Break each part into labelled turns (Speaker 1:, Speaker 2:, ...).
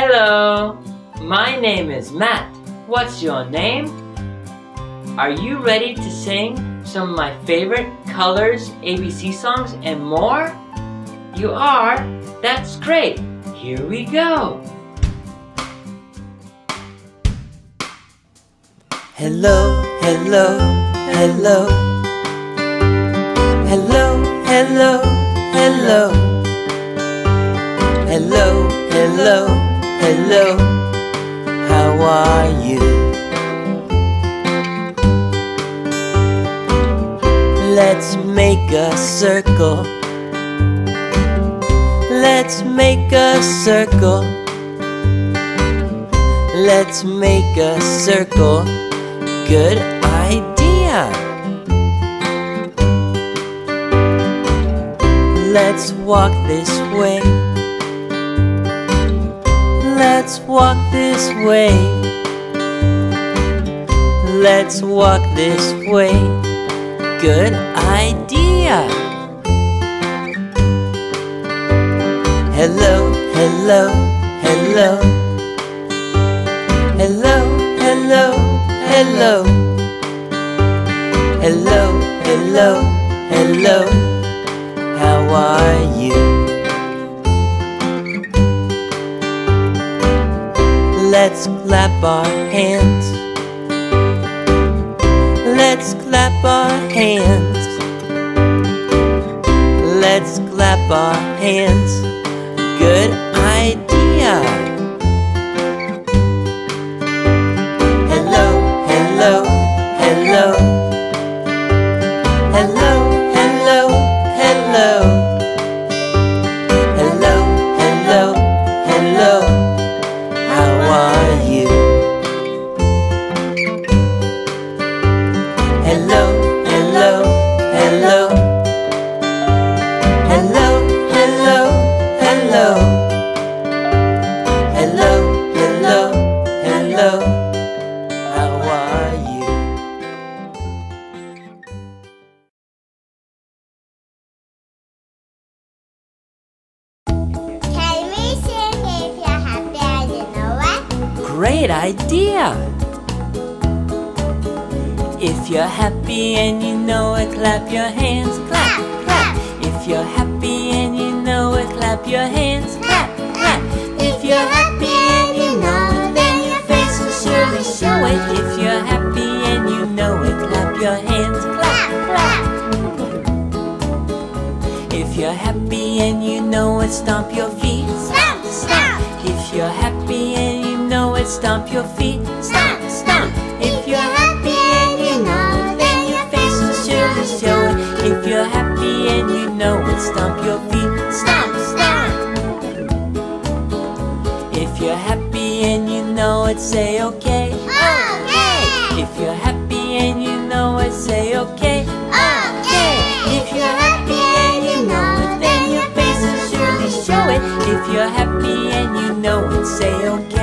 Speaker 1: Hello, my name is Matt. What's your name? Are you ready to sing some of my favorite colors, ABC songs, and more? You are? That's great. Here we go. Hello, hello, hello. Hello, hello, hello. Hello, hello. Hello, how are you? Let's make a circle Let's make a circle Let's make a circle Good idea! Let's walk this way let's walk this way. Let's walk this way. Good idea. Hello, hello, hello. Hello, hello, hello. Hello, hello, hello. How are you? Let's clap our hands. Let's clap our hands. Let's clap our hands. Good idea. Hello, hello, hello. Hello. your hands, clap, clap. If you're happy and you know it, stomp your feet, stomp, stomp. If you're happy and you know it, stomp your feet, stomp, stomp. If you're happy and you know it, then your face will surely show it. If you're happy and you know it, stomp your feet, stomp, stomp. If you're happy and you know it, say okay. Ah. okay.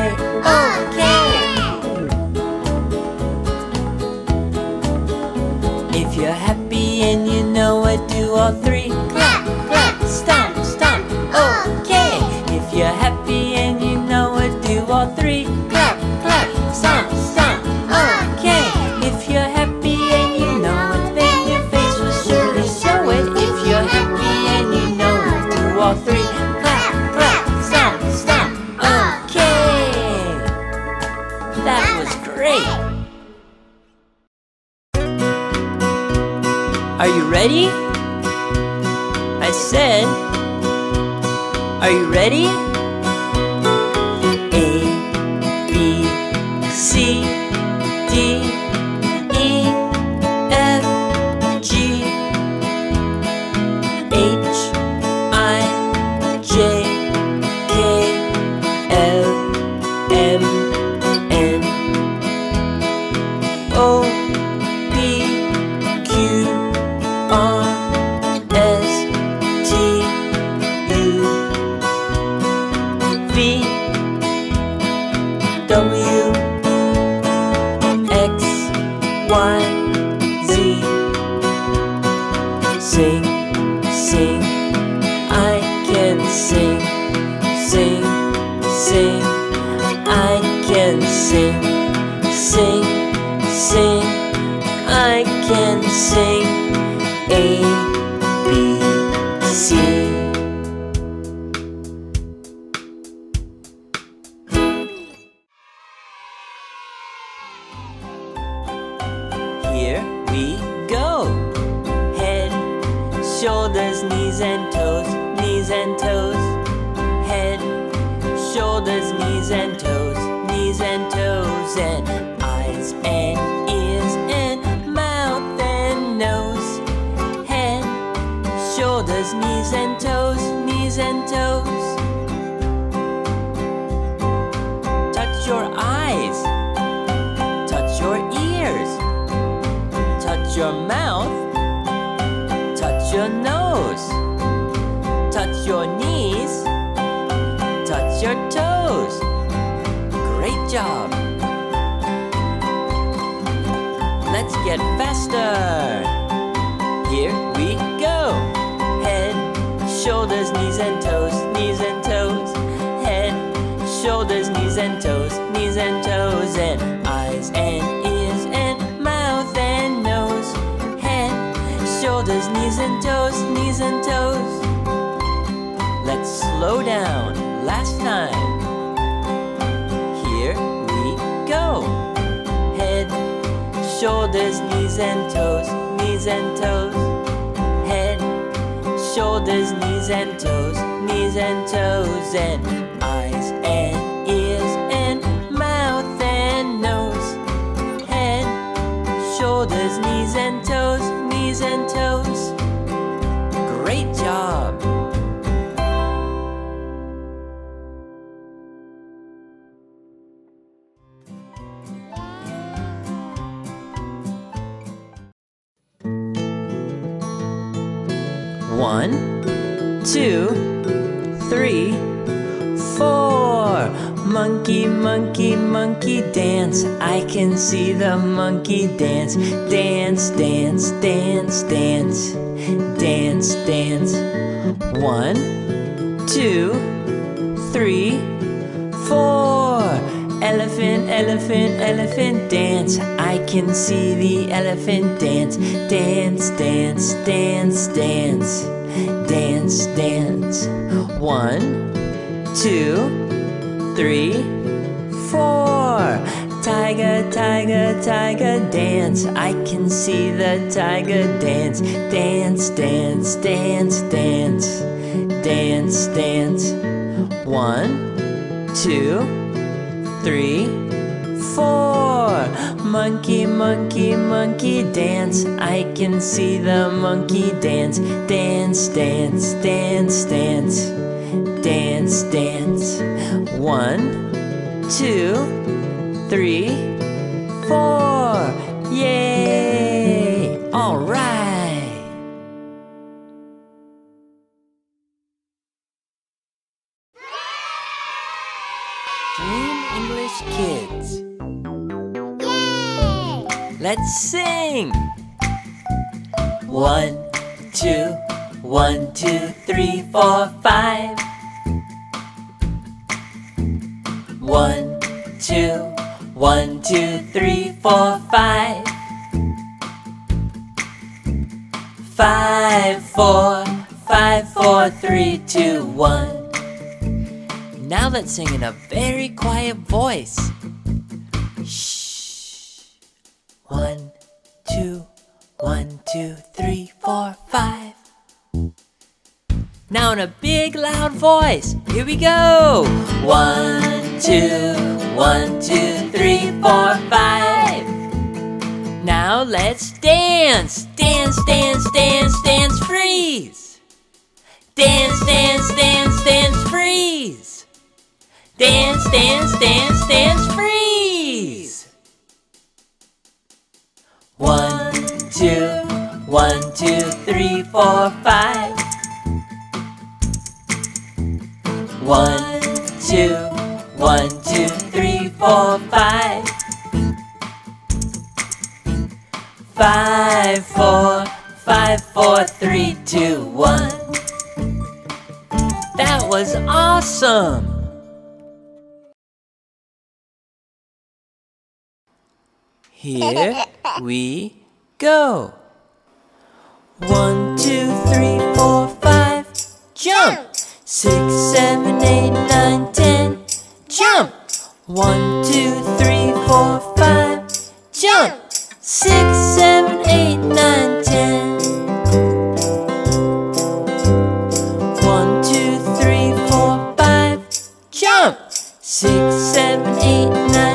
Speaker 1: W X Y your nose. Touch your knees. Touch your toes. Great job. Let's get faster. Here we go. Head, shoulders, knees and toes, knees and toes. Head, shoulders, knees and toes, knees and toes. And shoulders, knees and toes, knees and toes. Let's slow down. Last time. Here we go. Head, shoulders, knees and toes, knees and toes. Head, shoulders, knees and toes, knees and toes, and eyes monkey, monkey, monkey dance. I can see the monkey dance. Dance, dance, dance, dance. Dance, dance. One, two, three, four. Elephant, elephant, elephant dance. I can see the elephant dance. Dance, dance, dance, dance. Dance, dance. One, two, three, four. Tiger, tiger, tiger, dance. I can see the tiger dance. Dance, dance, dance, dance. Dance, dance. One, two, three, four. Monkey, monkey, monkey dance. I can see the monkey dance. Dance, dance, dance, dance dance, dance. One, two, three, four. Yay! All right. Dream English Kids. Yay! Let's sing! One, two, one, two, three, four, five. One, two, one, two, three, four, five. Five, four, five, four, three, two, one. Now let's sing in a very quiet voice. Shh. One, two, one, two, three, four, five. Now in a big loud voice, here we go! One, two, one, two, three, four, five. Now let's dance! Dance, dance, dance, dance, freeze! Dance, dance, dance, dance, freeze! Dance, dance, dance, dance, freeze! One, two, one, two, three, four, five. One, two, one, two, three, four, five. Five, four, five, four, three, two, one. That was awesome! Here we go. One, two, three, four, five, jump! Six, seven, eight, nine, ten. Jump! One, two, three, four, five. Jump! Six, seven, eight, nine, ten. One, two, three, four, five. Jump! Six, seven, eight, nine.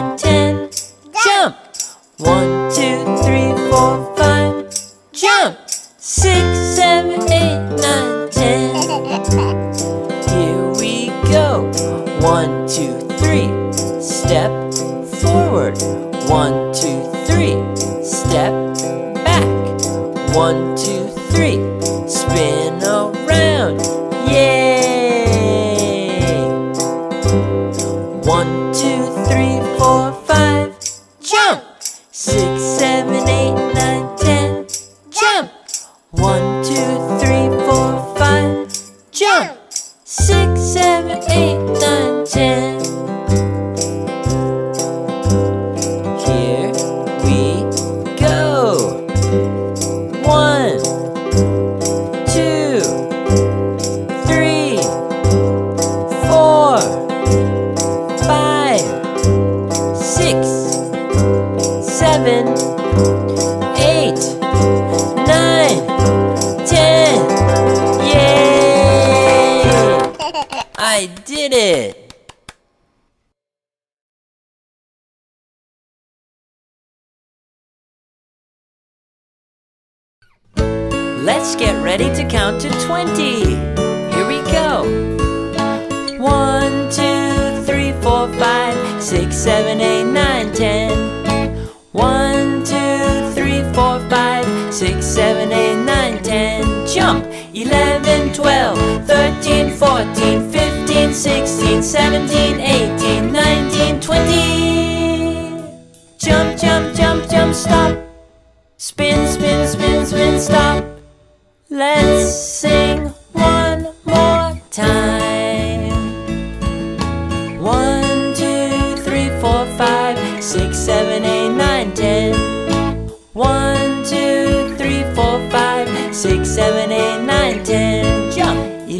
Speaker 1: 13, 14, 15, 16, 17, 18, 19, 20. Jump, jump, jump, jump, stop. Spin, spin, spin, spin, stop. Let's sing one more time. One, two, three, four, five, six, seven, eight, nine, ten. One, two, three, four, five, six, seven,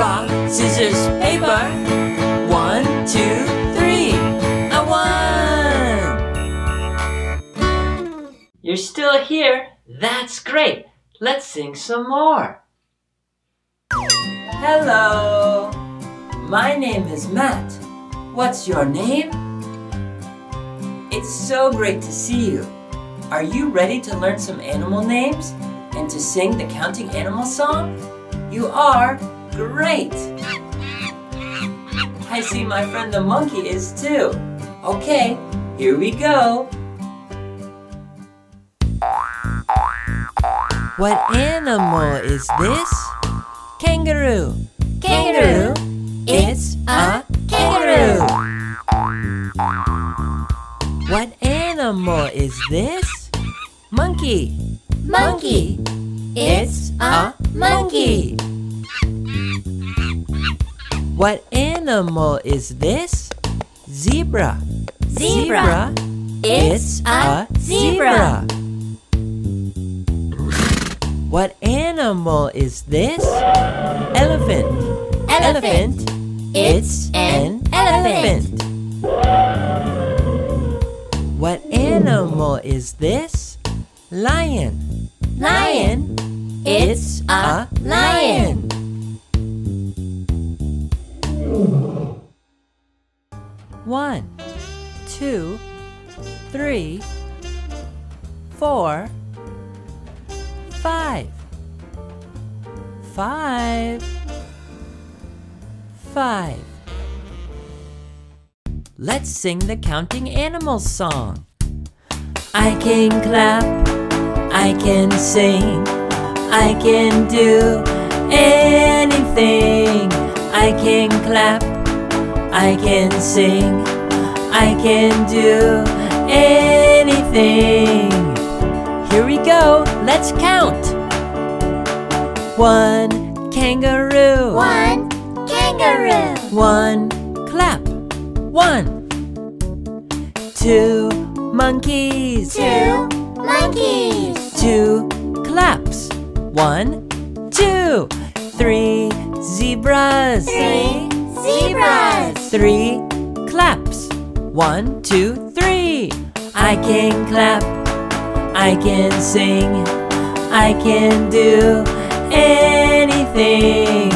Speaker 1: rock, scissors, paper. One, two, three. I won! You're still here? That's great. Let's sing some more. Hello. My name is Matt. What's your name? It's so great to see you. Are you ready to learn some animal names and to sing the counting animal song? You are Great! I see my friend the monkey is too. Okay, here we go. What animal is this? Kangaroo. Kangaroo. It's a kangaroo. What animal is this? Monkey. Monkey. It's a monkey. What animal is this? Zebra. Zebra. zebra. It's, a zebra. What animal is this? Elephant. Elephant. elephant. It's an elephant. What animal is this? Lion. Lion. It's a lion. One, two, three, four, five, five, five. Let's sing the counting animals song. I can clap, I can sing, I can do anything. I can clap, I can sing, I can do anything. Here we go, let's count. One kangaroo. One kangaroo. One clap. One. Two monkeys. Two monkeys. Two claps. One, two, three zebras. Three Zebras! Three claps. One, two, three. I can clap. I can sing. I can do anything.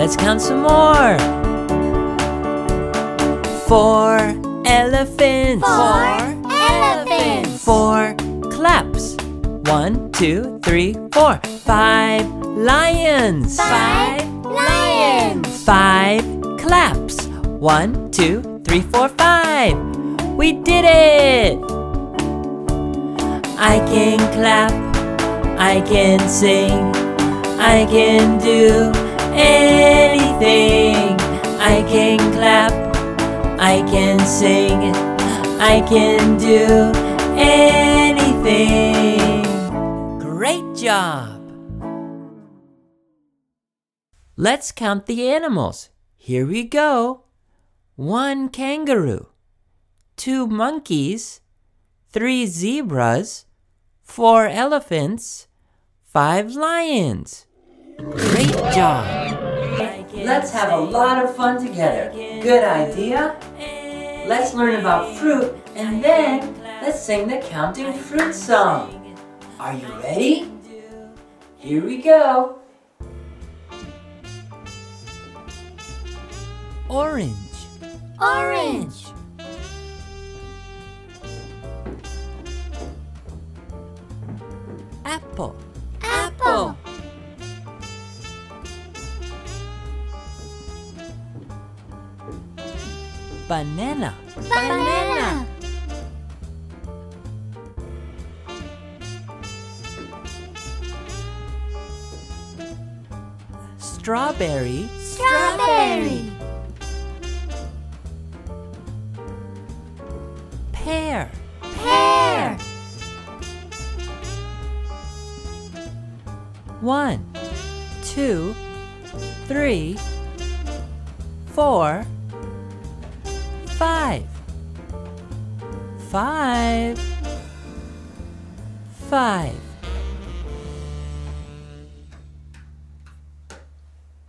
Speaker 1: Let's count some more. Four elephants. Four, Four elephants. Four claps. One, two, three, four. Five lions. Five lions. Five claps. One, two, three, four, five. We did it! I can clap, I can sing, I can do anything. I can clap, I can sing, I can do anything. Great job! Let's count the animals. Here we go. One kangaroo, two monkeys, three zebras, four elephants, five lions. Great job. Let's have a lot of fun together. Good idea. Let's learn about fruit and then let's sing the counting fruit song. Are you ready? Here we go. Orange. Orange. Apple. Apple. Banana. Banana. Strawberry. Strawberry.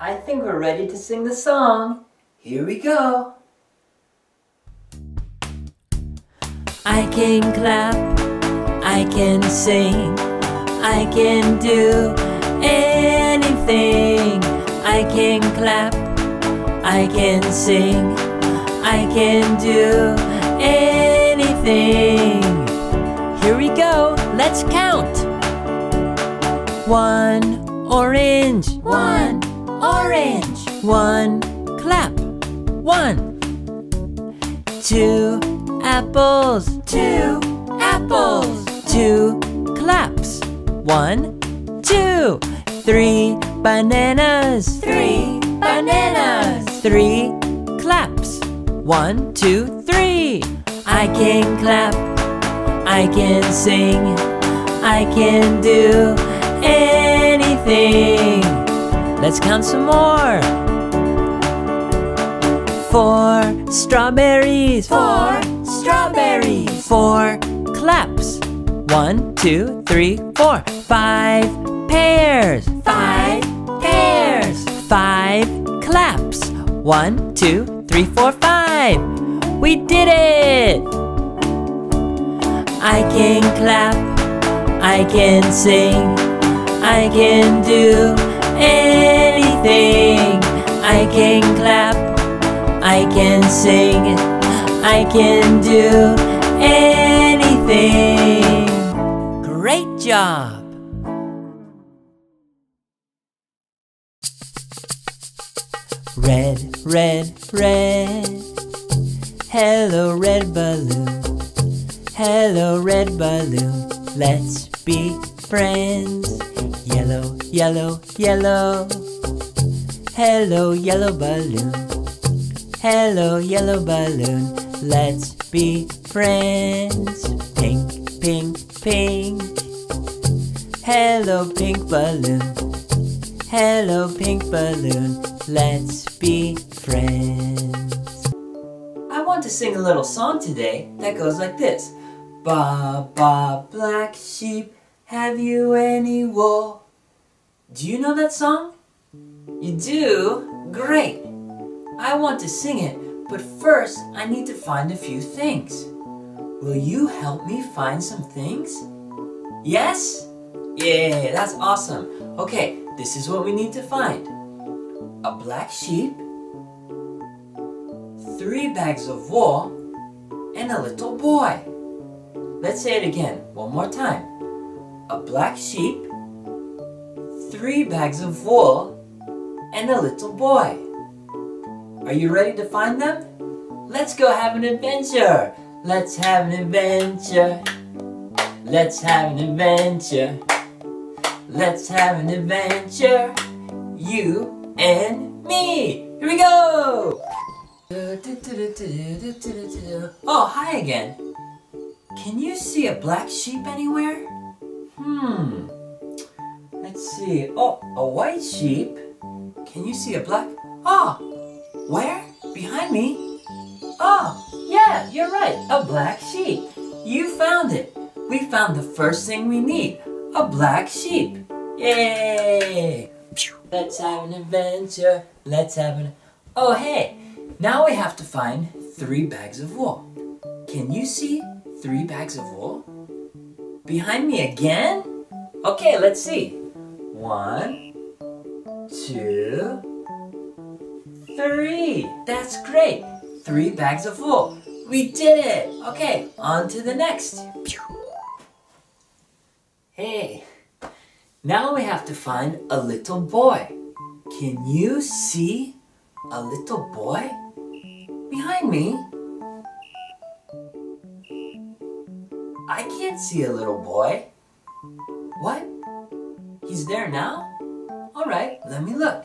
Speaker 1: I think we're ready to sing the song. Here we go. I can clap, I can sing, I can do anything. I can clap, I can sing, I can do anything. Here we go, let's count. One orange. One orange. One, clap. One. Two apples. Two apples. Two claps. One, two. Three bananas. Three bananas. Three claps. One, two, three. I can clap. I can sing. I can do. Let's count some more. Four strawberries. Four strawberries. Four claps. One, two, three, four. Five pears. Five pears. Five claps. One, two, three, four, five. We did it! I can clap. I can sing. I can do anything. I can clap, I can sing, I can do anything. Great job! Red, red, red. Hello, red balloon. Hello, red balloon. Let's be friends. Yellow, yellow, yellow. Hello, yellow balloon. Hello, yellow balloon. Let's be friends. Pink, pink, pink. Hello, pink balloon. Hello, pink balloon. Let's be friends. I want to sing a little song today that goes like this Ba, ba, black sheep, have you any wool? Do you know that song? You do? Great. I want to sing it, but first I need to find a few things. Will you help me find some things? Yes? Yeah, that's awesome. Okay, this is what we need to find. A black sheep, three bags of wool, and a little boy. Let's say it again, one more time. A black sheep, three bags of wool, and a little boy. Are you ready to find them? Let's go have an adventure! Let's have an adventure! Let's have an adventure! Let's have an adventure! You and me! Here we go! Oh, hi again! Can you see a black sheep anywhere? Hmm. Let's see. Oh, a white sheep. Can you see a black? Ah! Oh. Where? Behind me? Ah! Oh. Yeah, you're right, a black sheep. You found it. We found the first thing we need, a black sheep. Yay! Let's have an adventure. Let's have an... Oh, hey! Now we have to find three bags of wool. Can you see three bags of wool? Behind me again? Okay, let's see. One, two, three. That's great. Three bags of wool. We did it. Okay, on to the next. Hey, now we have to find a little boy. Can you see a little boy? Behind me? I can't see a little boy. What? He's there now? All right, let me look.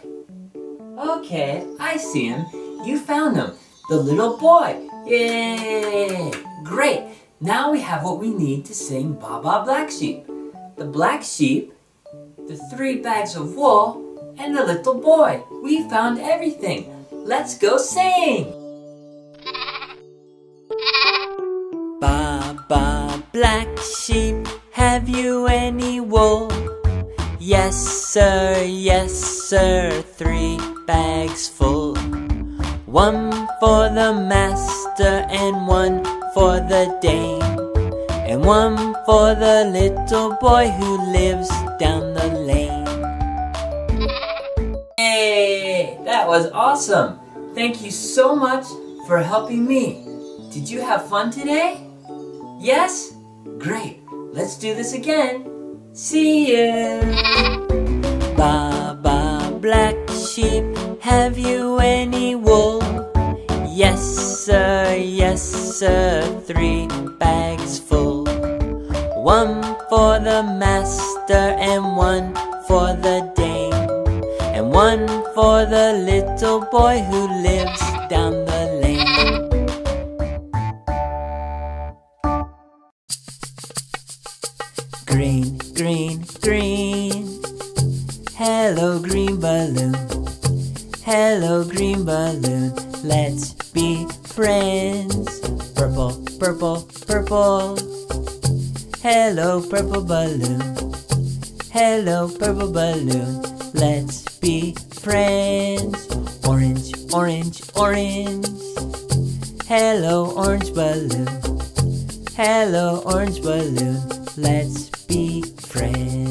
Speaker 1: Okay, I see him. You found him. The little boy. Yay! Great. Now we have what we need to sing Baa Baa Black Sheep. The black sheep, the three bags of wool, and the little boy. We found everything. Let's go sing! Baa Baa Black Sheep, have you any wool? Yes, sir, yes sir, three bags full. One for the master and one for the dame. And one for the little boy who lives down the lane. Hey, that was awesome. Thank you so much for helping me. Did you have fun today? Yes? Great. Let's do this again. See you ba, black sheep, have you any wool? Yes, sir, yes, sir, three bags full. One for the master and one for the dame, and one for the little boy who lives down the lane. Green, green, green Hello, green balloon. Hello, green balloon. Let's be friends. Purple, purple, purple. Hello, purple balloon. Hello, purple balloon. Let's be friends. Orange, orange, orange. Hello, orange balloon. Hello, orange balloon. Let's be friends.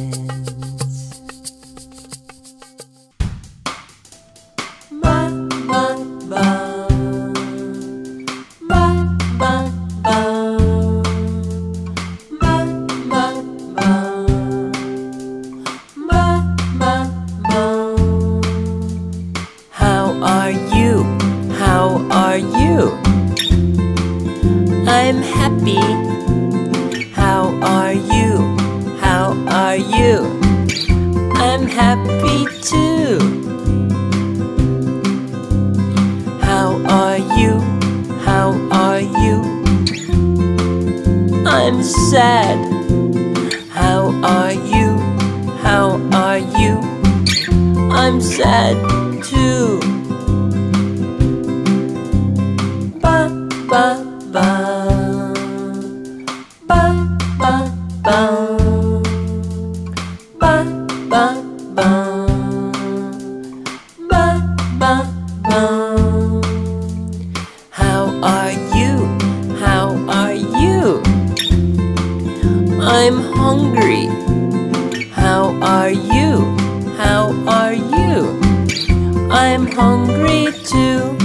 Speaker 1: I'm hungry. How are you? How are you? I'm hungry too.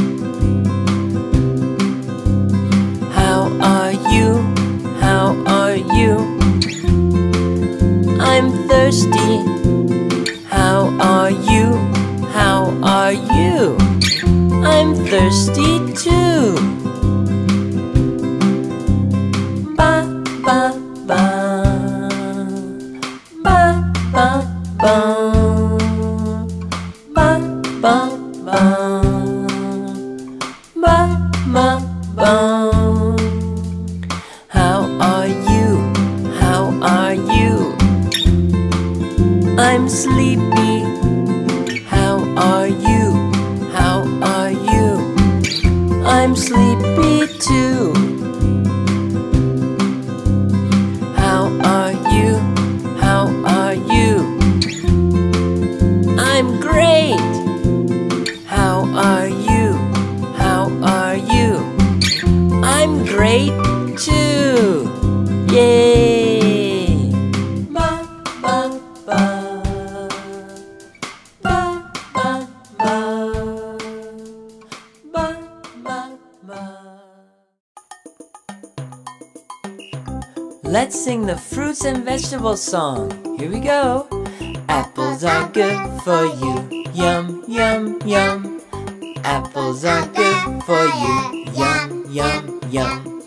Speaker 1: How are you? How are you? I'm thirsty. How are you? How are you? I'm thirsty vegetable song. Here we go. Apples are good for you. Yum, yum, yum. Apples are good for you. Yum, yum, yum.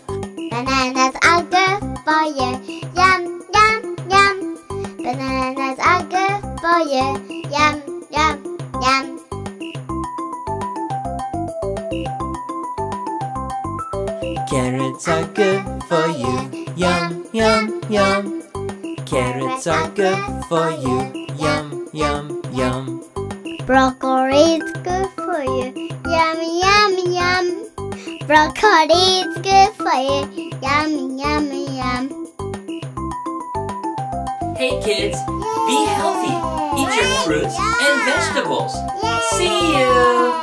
Speaker 1: Bananas are good for you. Yum, yum, yum. Bananas are good for you. Yum, yum, yum. Carrots are good for you. Yum, yum, yum. Carrots are good for you. Yum, yum, yum. Broccoli is good for you. Yum, yum, yum. Broccoli is good for you. Yum, yum, yum. Hey kids, Yay. be healthy. Eat your fruits and vegetables. Yay. See you.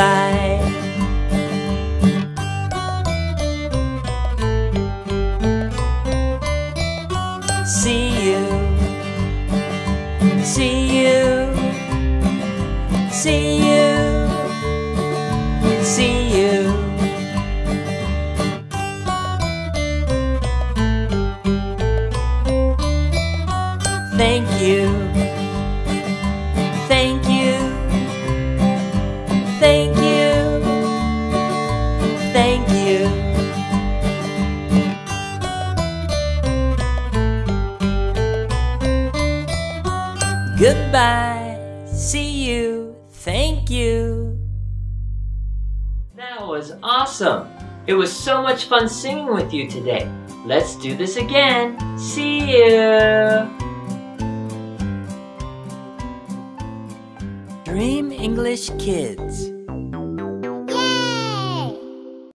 Speaker 1: goodbye. fun singing with you today. Let's do this again. See you. Dream English Kids.